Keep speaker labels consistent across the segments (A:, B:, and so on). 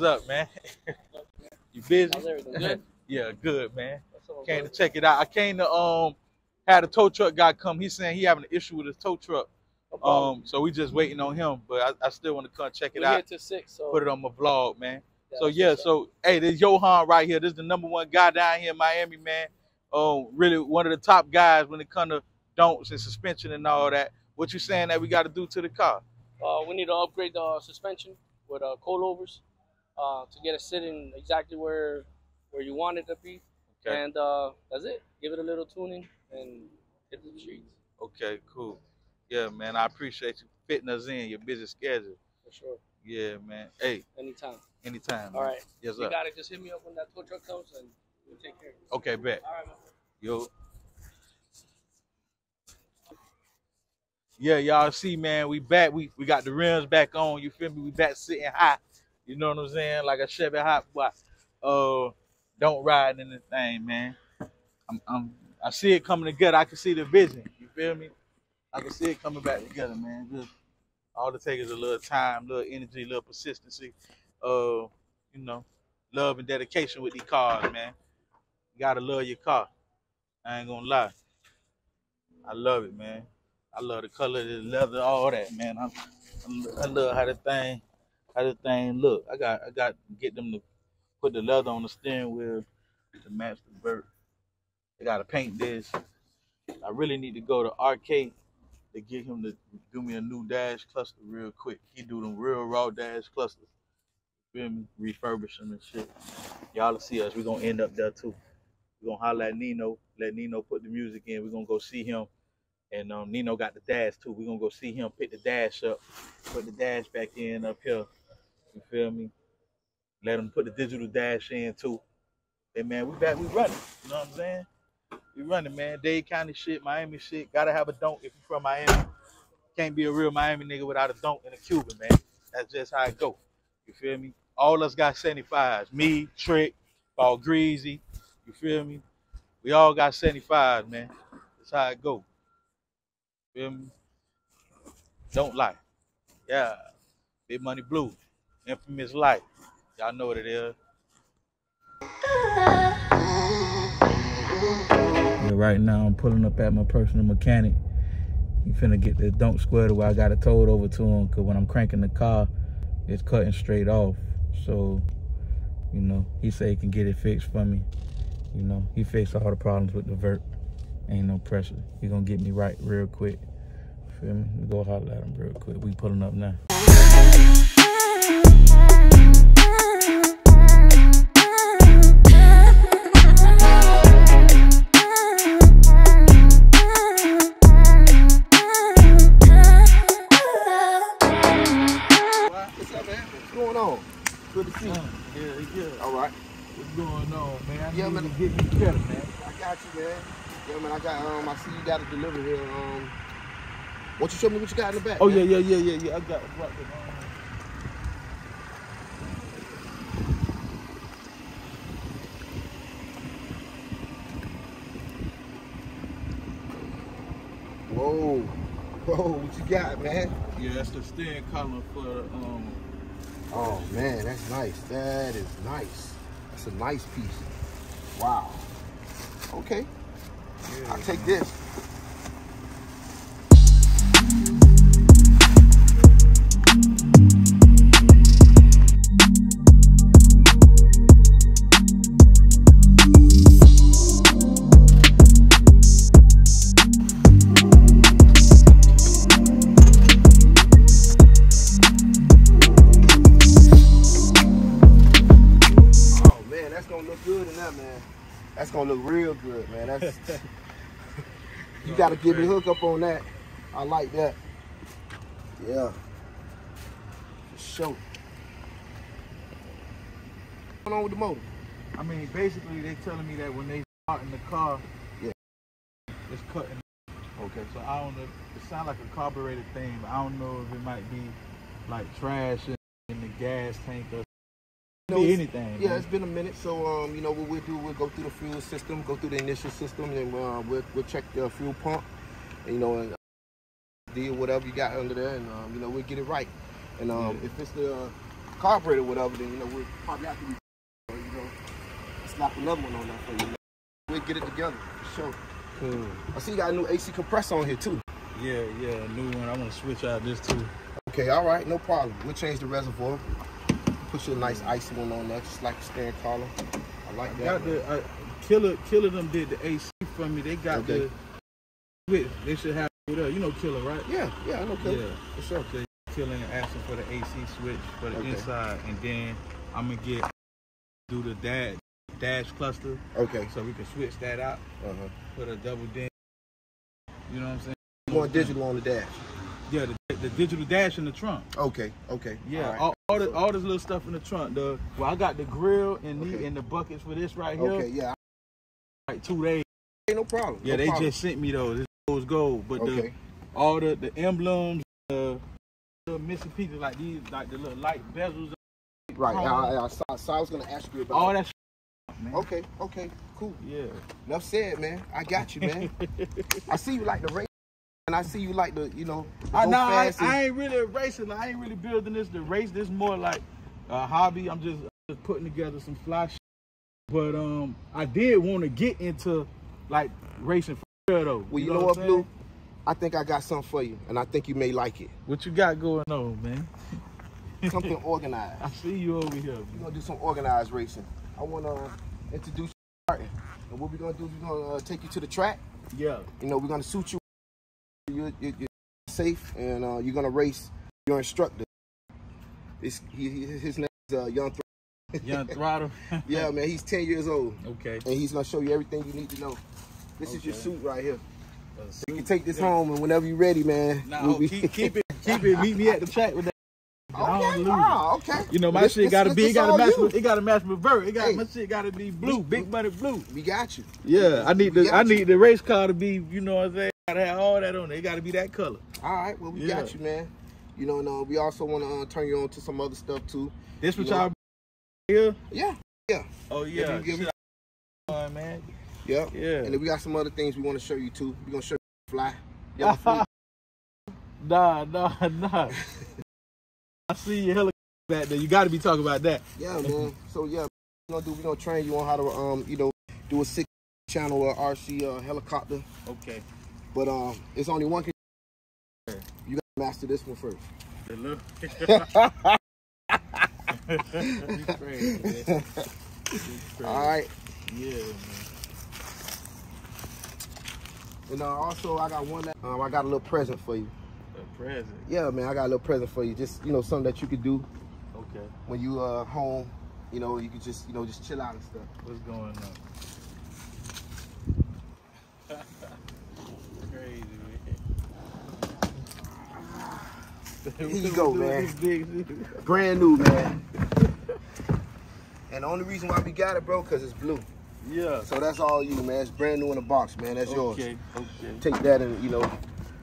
A: What's up, man? you busy?
B: How's everything? Good?
A: yeah, good, man. Came to check it out. I came to um had a tow truck guy come. He's saying he having an issue with his tow truck.
B: No.
A: Um, so we just waiting on him. But I, I still want to come check it
B: We're here
A: out.
B: till six, so
A: Put it on my vlog, man. so yeah, so hey, this Johan right here. This is the number one guy down here in Miami, man. Um, really one of the top guys when it comes to donks and suspension and all that. What you saying that we got to do to the car?
B: uh, we need to upgrade the suspension with uh, coilovers uh, to get it sitting exactly where where you want it to be.
A: Okay.
B: And uh, that's it. Give it a little tuning and hit the streets
A: Okay, cool. Yeah, man. I appreciate you fitting us in your busy schedule.
B: for sure.
A: Yeah, man. Hey,
B: Anytime.
A: anytime.
B: All
A: man.
B: right.
A: Yes,
B: You got it. Just hit me up when that tow truck comes and we'll take care of it.
A: Okay, bet.
B: All right, man.
A: Yo. Yeah, y'all see, man, we back. We we got the rims back on. You feel me? We back sitting high. You know what I'm saying? Like a Chevy Hot Boy. Uh, don't ride in the thing, man. I'm, I'm I see it coming together. I can see the vision. You feel me? I can see it coming back together, man. Just all it takes is a little time, little energy, little persistency. Uh, you know, love and dedication with these cars, man. You gotta love your car. I ain't gonna lie. I love it, man. I love the color, the leather, all that, man. I, I love how the thing, how the thing look. I got, I got to get them to put the leather on the steering wheel to match the vert. I gotta paint this. I really need to go to arcade to get him to do me a new dash cluster real quick. He do them real raw dash clusters. Feel me? Refurbish them and shit. Y'all will see us. We're gonna end up there too. We're gonna holler at Nino, let Nino put the music in. We're gonna go see him. And um, Nino got the dash too. We're gonna go see him pick the dash up, put the dash back in up here. You feel me? Let them put the digital dash in too. Hey man, we back, we running. You know what I'm saying? We running, man. Dade County shit, Miami shit. Gotta have a donk if you from Miami. Can't be a real Miami nigga without a donk and a Cuban, man. That's just how it go. You feel me? All us got 75s. Me, Trick, Paul Greasy. You feel me? We all got 75s, man. That's how it go. Feel me? Don't lie. Yeah. Bigg Money Blue. Infamous Life. Y'all know what it is. Yeah, right now I'm pulling up at my personal mechanic. He finna get the donk squared away. I got it towed over to him because when I'm cranking the car, it's cutting straight off. So, you know, he said he can get it fixed for me. You know, he fixed all the problems with the vert. Ain't no pressure. He gonna get me right real quick. Feel me? Go holler at him real quick. We pulling up now.
C: What's going on? Good to see you.
A: Yeah, yeah.
C: All right.
A: What's going on, man? I
C: Yeah, man.
A: to get me better, man.
C: I got you, man. Yeah, man. I got. Um, I see you got a delivery here. Um, why don't you show me what you got in the back?
A: Oh
C: man?
A: yeah, yeah, yeah, yeah, yeah. I got it on.
C: Whoa, whoa, what you got, man?
A: Yeah, that's the steering column for um.
C: Oh man, that's nice. That is nice. That's a nice piece. Wow. Okay,
A: Yeah,
C: I'll take this. Gonna look real good, man. That's you gotta give me hook up on that. I like that. Yeah. For sure. What's going on with the motor?
A: I mean, basically, they telling me that when they start in the car,
C: Yeah.
A: it's cutting.
C: Okay.
A: So I don't know. It sounds like a carbureted thing, but I don't know if it might be like trash in, in the gas tank or
C: No,
A: be anything.
C: Yeah,
A: man.
C: it's been a minute. So, um, you know, what we'll do, we'll go through the fuel system, go through the initial system, and uh, we'll, we'll check the fuel pump, and, you know, and deal whatever you got under there, and, um, you know, we'll get it right. And um,
A: Yeah.
C: if it's the, uh, carburetor or whatever, then you know we'll probably have to be, you know, slap another one on that for you. We'll get it together for sure.
A: Cool.
C: I see you got a new AC compressor on here too.
A: Yeah, yeah, new one. I want to switch out this too.
C: Okay, all right, no problem. We'll change the reservoir. Put you a nice icy one on there, just like a steering column. I like that.
A: Got
C: man.
A: the uh, killer. Killer them did the AC for me. They got
C: Okay.
A: the switch. They should have it up. You know Killer, right?
C: Yeah, yeah, I know. Killer.
A: Yeah.
C: For sure.
A: Okay. Killing and asking for the AC switch for the
C: Okay.
A: inside, and then I'm gonna get do the dash dash cluster
C: Okay.
A: so we can switch that out.
C: Uh-huh.
A: Put a double dent. You know what I'm saying?
C: Want digital on the dash?
A: Yeah, the, the digital dash in the trunk.
C: Okay, okay.
A: Yeah,
C: All right.
A: all, all, the, all this little stuff in the trunk. The well, I got the grill and the and the buckets for this right here.
C: okay, yeah.
A: Like two days.
C: Ain't no problem.
A: Yeah,
C: no
A: they
C: problem.
A: just sent me those. This was gold, but the all the the emblems, the the missing pieces like these, like the little light bezels,
C: Right. I, I, I, saw, so I was gonna ask you about
A: all
C: that.
A: that. Man.
C: Okay, okay, cool.
A: Yeah.
C: Enough said, man. I got you, man. I see you like the race, and I see you like the, you know,
A: I, nah, I, I ain't really racing. I ain't really building this to race. This more like a hobby. I'm just just putting together some fly shit. But um, I did want to get into like racing for real though.
C: well, you, know,
A: what
C: what, Blue? I think I got something for you, and I think you may like it.
A: What you got going on, man?
C: Something organized.
A: I see you over here.
C: We're gonna do some organized racing. I wanna introduce you, to Martin. and what we're gonna do is we're gonna uh, take you to the track.
A: Yeah.
C: You know, we're gonna suit you. You're, you're, safe, and uh, you're gonna race your instructor. This, he, his name is uh, Young. Thr-
A: Young Throttle.
C: yeah, man, he's 10 years old,
A: okay.
C: and he's gonna show you everything you need to know. This is your suit right here.
A: Uh,
C: You can take this home, and whenever you're ready, man.
A: Nah,
C: we'll
A: keep, keep it, keep it. Meet me at the track with that.
C: Okay, ah, okay.
A: You know my
C: This-
A: shit
C: this-
A: gotta
C: this-
A: be. It gotta match.
C: you.
A: With, it gotta match with vert. It got
C: Hey.
A: my shit gotta be blue, big money blue.
C: We got you.
A: Yeah, I need
C: We
A: the I
C: you.
A: need the race car to be. You know what I'm saying? Gotta have all that on it. It gotta be that color.
C: All right, well, we
A: Yeah.
C: got you, man. You know, and uh, we also want to uh, turn you on to some other stuff too.
A: This what y'all here?
C: Yeah, yeah.
A: Oh yeah,
C: you give me-
A: man.
C: yeah.
A: Yeah.
C: And then we got some other things we want to show you too. We're gonna show you fly.
A: Nah, nah, nah. I see your helicopter back there. You got to be talking about that.
C: yeah, man. So yeah, we're gonna do. We're gonna train you on how to um, you know, do a six channel uh, RC uh, helicopter.
A: Okay.
C: But um, it's only one. Can- you gotta master this one first.
A: The little- You crazy, man. You crazy.
C: All right.
A: Yeah, man.
C: And uh, also, I got one that um, I got a little present for you.
A: The present.
C: Yeah, man, I got a little present for you. Just you know, something that you could do
A: Okay.
C: when you uh home. You know, you could just you know just chill out and stuff.
A: What's going on?
C: Here you go, man. Brand new, man. and the only reason why we got it, bro, cause it's blue.
A: Yeah.
C: So that's all you, man. It's brand new in the box, man. That's yours.
A: Okay. Okay.
C: Take that and you know,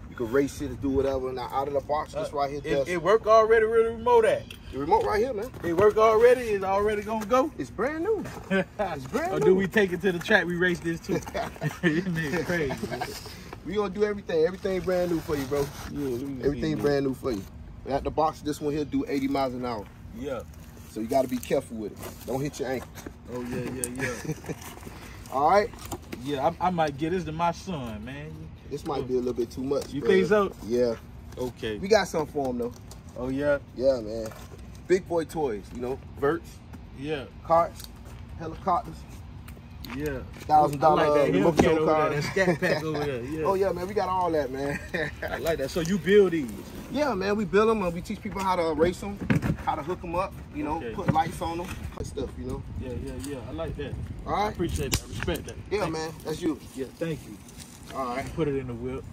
C: you can race it and do whatever. Now out of the box, uh, this right here
A: It, it work already. Where the remote at?
C: The remote right here, man.
A: It work already. It's already gonna go.
C: It's brand new.
A: it's
C: brand
A: or
C: new.
A: Or do we take it to the track? We race this too. nigga crazy.
C: We gonna do everything. Everything brand new for you, bro.
A: Yeah,
C: Everything brand new for you. At the box, this one here do 80 miles an hour.
A: Yeah.
C: So you gotta be careful with it. Don't hit your ankle.
A: Oh yeah, yeah, yeah.
C: All right.
A: yeah, I, I might get this to my son, man.
C: This might be a little bit too much.
A: You
C: bro.
A: think so?
C: Yeah.
A: Okay.
C: We got something for him though.
A: Oh yeah.
C: Yeah, man. Big boy toys, you know, verts,
A: Yeah.
C: carts, helicopters,
A: Yeah.
C: thousand dollar
A: that
C: uh,
A: remote
C: control car.
A: that scat pack over there. Yeah.
C: Oh yeah, man, we got all that, man.
A: I like that. So you build these?
C: yeah, man, we build them and we teach people how to race them, how to hook them up, you know,
A: Okay.
C: put lights on them, stuff, you know.
A: Yeah, yeah, yeah. I like that.
C: All
A: I appreciate that. I respect that.
C: Yeah,
A: Thank
C: man, that's you.
A: you. Yeah, thank you.
C: All right.
A: Put it in the whip.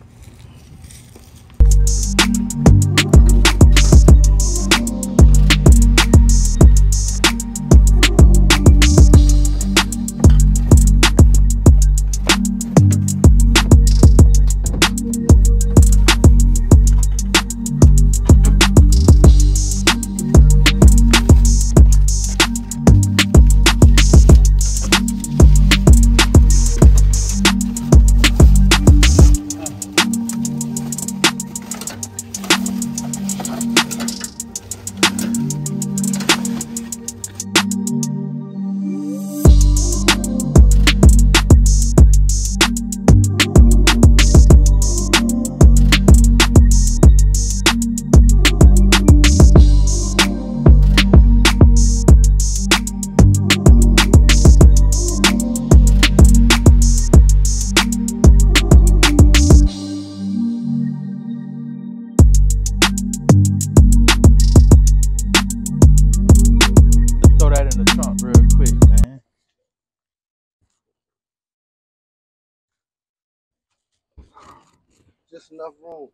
C: Just enough room.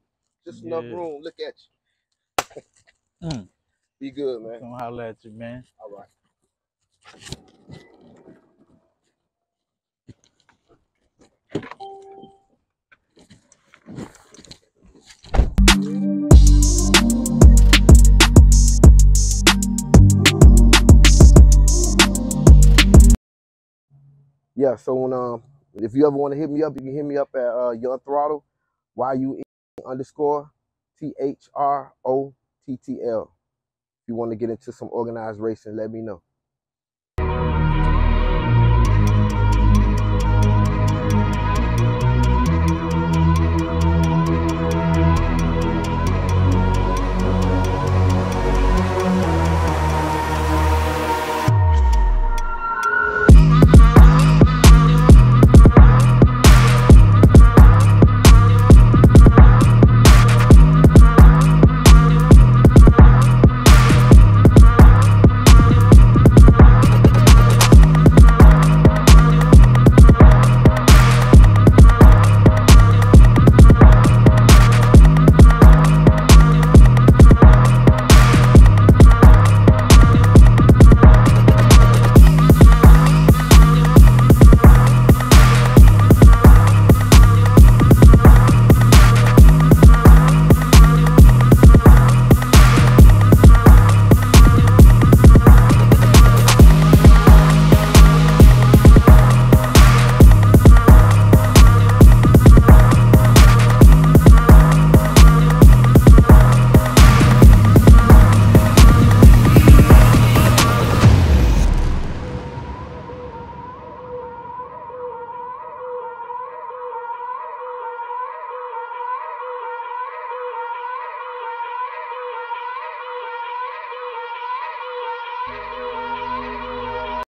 C: Just enough
A: Yeah.
C: room. Look at you.
A: Mm.
C: Be good, man.
A: Come holler at you, man.
C: All right. Yeah, so when, um, if you ever want to hit me up, you can hit me up at uh, Young Throttle, Y U E underscore T H R O T T L. If you want to get into some organized racing, let me know.